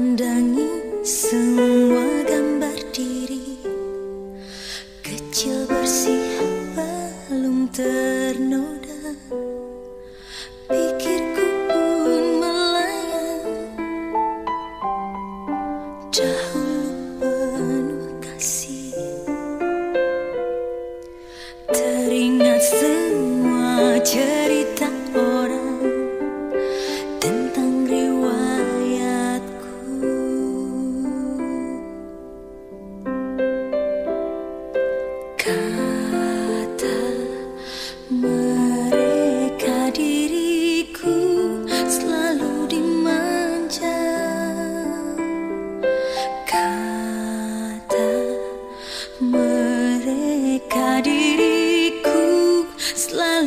memandangi semua gambar diri. Kecil bersih belum ter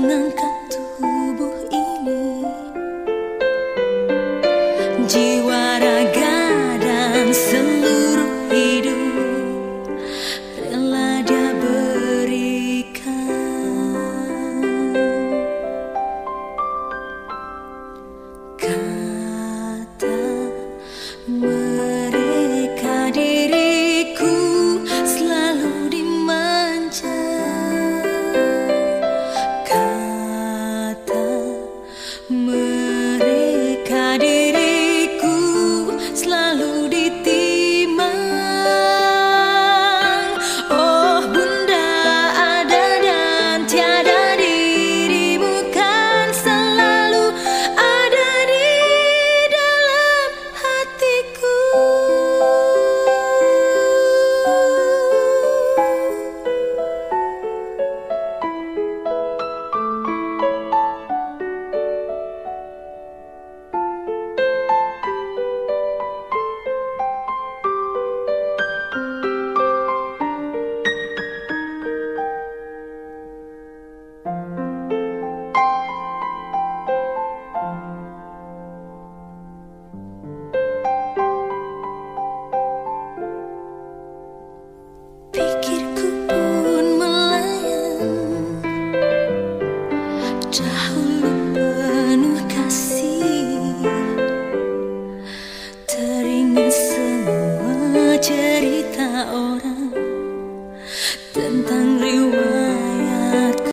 mengangkat tubuh ini. Jiwa 啊